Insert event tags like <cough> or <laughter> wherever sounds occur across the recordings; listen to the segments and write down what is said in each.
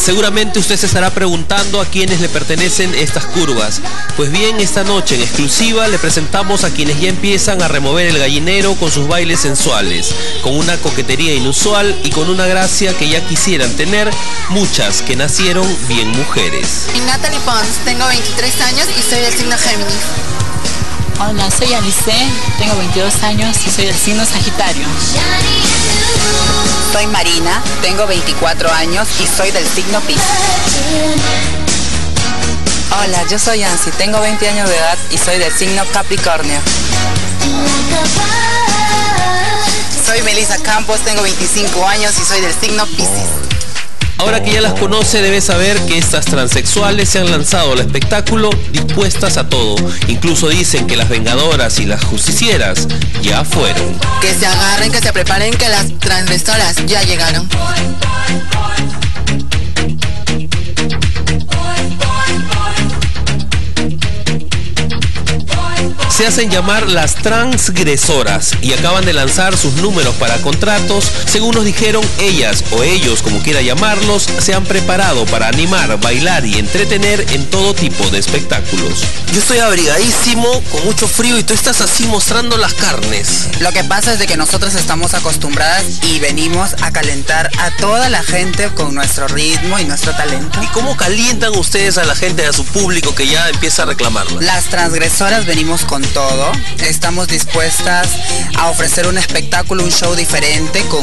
Seguramente usted se estará preguntando a quiénes le pertenecen estas curvas. Pues bien, esta noche en exclusiva le presentamos a quienes ya empiezan a remover el gallinero con sus bailes sensuales, con una coquetería inusual y con una gracia que ya quisieran tener muchas que nacieron bien mujeres. Natalie Pons, tengo 23 años y soy del signo Géminis. Hola, soy Alice, tengo 22 años y soy del signo Sagitario. Soy Marina, tengo 24 años y soy del signo Piscis. Hola, yo soy Ansi, tengo 20 años de edad y soy del signo Capricornio. Soy Melissa Campos, tengo 25 años y soy del signo Piscis. Ahora que ya las conoce, debe saber que estas transexuales se han lanzado al espectáculo dispuestas a todo. Incluso dicen que las vengadoras y las justicieras ya fueron. Que se agarren, que se preparen, que las transgresoras ya llegaron. Se hacen llamar las transgresoras y acaban de lanzar sus números para contratos. Según nos dijeron, ellas o ellos, como quiera llamarlos, se han preparado para animar, bailar y entretener en todo tipo de espectáculos. Yo estoy abrigadísimo, con mucho frío y tú estás así mostrando las carnes. Lo que pasa es de que nosotros estamos acostumbradas y venimos a calentar a toda la gente con nuestro ritmo y nuestro talento. ¿Y cómo calientan ustedes a la gente, a su público que ya empieza a reclamarlo? Las transgresoras venimos con todo. Estamos dispuestas a ofrecer un espectáculo, un show diferente, con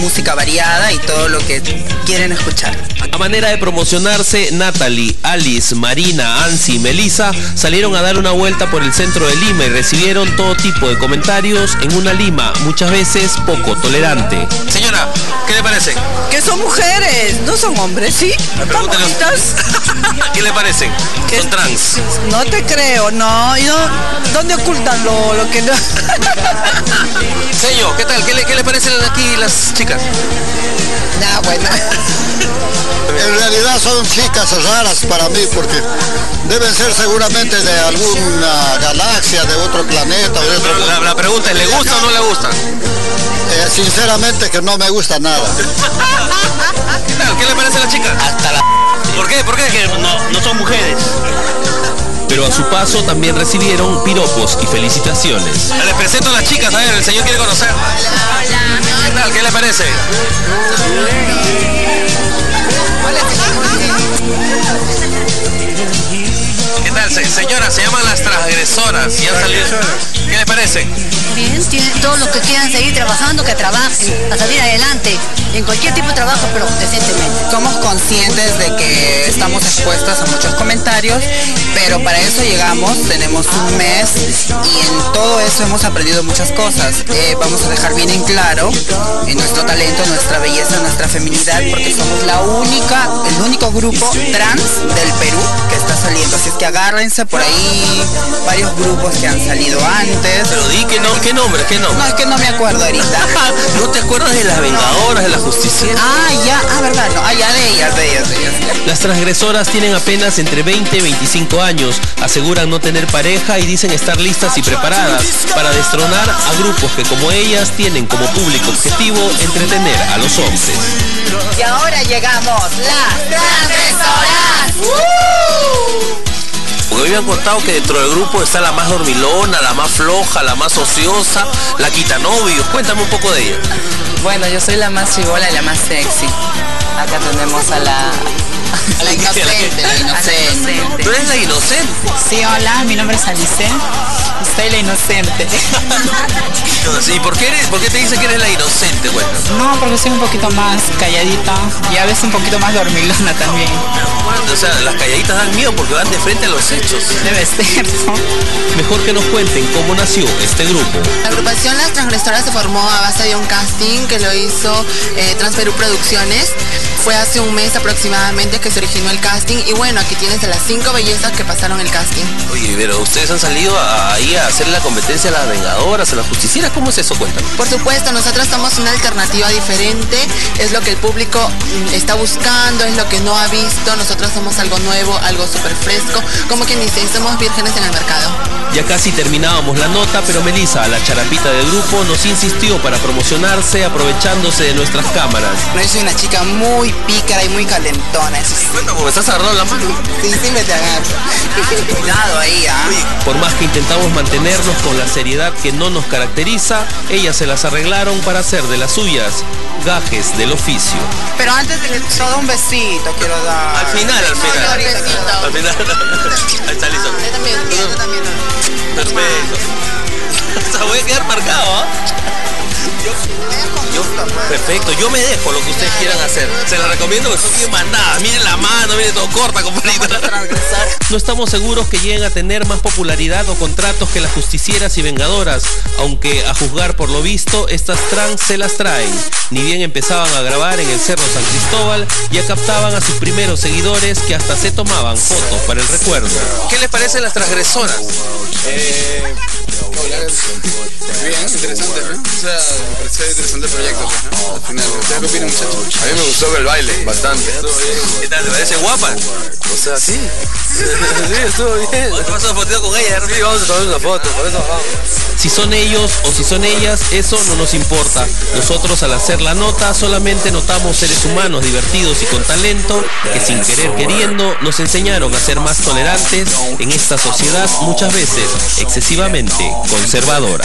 música variada y todo lo que quieren escuchar. A manera de promocionarse, Natalie, Alice, Marina, Ansi y Melissa salieron a dar una vuelta por el centro de Lima y recibieron todo tipo de comentarios en una Lima muchas veces poco tolerante. Señora, ¿qué le parece? Que son mujeres, no son hombres, ¿sí? ¿Están bonitas? <laughs> ¿Qué le parecen? ¿Son trans? No te creo, no. Yo, ¿Dónde ocultan lo, lo que no? <laughs> Señor, ¿qué tal? ¿Qué le, qué le parecen aquí las chicas? Nah, bueno. <laughs> En realidad son chicas raras para mí porque deben ser seguramente de alguna galaxia, de otro planeta. De otro la, la, pregunta es, ¿le gusta o no le gusta? Eh, sinceramente que no me gusta nada. ¿Qué tal? ¿Qué le parece a la chica? Hasta la... ¿Por qué? ¿Por qué? Que no, no son mujeres pero a su paso también recibieron piropos y felicitaciones. Les presento a las chicas, a ver, el señor quiere conocer. ¿Qué tal? ¿Qué le parece? ¿Qué tal, señora? Se llaman las transgresoras y han salido. ¿Qué les parece? Bien, tienen todos los que quieran seguir trabajando, que trabajen, a salir adelante, en cualquier tipo de trabajo, pero decentemente. Somos conscientes de que estamos expuestas a muchos comentarios, pero para eso llegamos, tenemos un mes y en todo eso hemos aprendido muchas cosas. Eh, vamos a dejar bien en claro en nuestro talento, nuestra belleza, nuestra feminidad, porque somos la única, el único grupo trans del Perú que está saliendo. Así es que agárrense por ahí varios grupos que han salido antes. Pero di que no, ¿qué nombre? ¿Qué nombre? No, es que no me acuerdo ahorita. <laughs> ¿No te acuerdas de las vengadoras, de la Ah, ya, ah, verdad, no, ah, ya de ellas, de ellas, de ellas. Las transgresoras tienen apenas entre 20 y 25 años, aseguran no tener pareja y dicen estar listas y preparadas para destronar a grupos que como ellas tienen como público objetivo entretener a los hombres. Y ahora llegamos, las habían contado que dentro del grupo está la más dormilona, la más floja, la más ociosa, la quita novios. Cuéntame un poco de ella. Bueno, yo soy la más chivola y la más sexy. Acá tenemos a la... A la inocente, la inocente. ¿Tú eres la inocente? Sí, hola, mi nombre es Alice. Soy la inocente. ¿Y por qué, eres, por qué te dicen que eres la inocente, bueno? No, porque soy un poquito más calladita y a veces un poquito más dormilona también. O sea, las calladitas dan miedo porque van de frente a los hechos. Debe ser, ¿no? Mejor que nos cuenten cómo nació este grupo. La agrupación Las Transgresoras se formó a base de un casting que lo hizo eh, Transperú Producciones. Fue hace un mes aproximadamente que se originó el casting y bueno, aquí tienes a las cinco bellezas que pasaron el casting. Oye, pero ustedes han salido ahí a hacer la competencia a las vengadoras, a las justicieras, ¿cómo es eso? Cuéntame. Por supuesto, nosotros somos una alternativa diferente, es lo que el público mm, está buscando, es lo que no ha visto, nosotros somos algo nuevo, algo súper fresco, como quien dice, somos vírgenes en el mercado. Ya casi terminábamos la nota, pero Melissa, la charapita del grupo, nos insistió para promocionarse aprovechándose de nuestras cámaras. No, yo soy una chica muy pícara y muy calentona. Eso sí. Bueno, me estás agarrando la mano. Sí, sí me te agarro. <laughs> Cuidado ahí, ¿ah? Por más que intentamos mantenernos con la seriedad que no nos caracteriza, ellas se las arreglaron para hacer de las suyas gajes del oficio. Pero antes de todo un besito quiero dar. Al final, al final. al final. <laughs> Ahí está listo. Yo también, yo también. Perfecto. O sea, voy a quedar marcado, ¿ah? Yo- perfecto, yo me dejo lo que ustedes quieran hacer. Se la recomiendo que son bien mandadas. Miren la mano, miren todo corta, compadrito. No estamos seguros que lleguen a tener más popularidad o contratos que las justicieras y vengadoras, aunque a juzgar por lo visto, estas trans se las traen. Ni bien empezaban a grabar en el Cerro San Cristóbal, ya captaban a sus primeros seguidores que hasta se tomaban fotos para el recuerdo. ¿Qué les parecen las transgresoras? Bien, interesante, ¿no? O sea, me pareció interesante el proyecto, pues, ¿no? Al final, ¿ustedes qué opinan, muchachos? A mí me gustó el baile, bastante. ¿Qué tal? ¿Te parece guapa? O sea, sí. <laughs> sí, estuvo bien. <laughs> ¿Te vas a con ella? Sí, vamos a tomar una foto, por eso vamos. Si son ellos o si son ellas, eso no nos importa. Nosotros al hacer la nota solamente notamos seres humanos divertidos y con talento que sin querer queriendo nos enseñaron a ser más tolerantes en esta sociedad muchas veces excesivamente conservadora.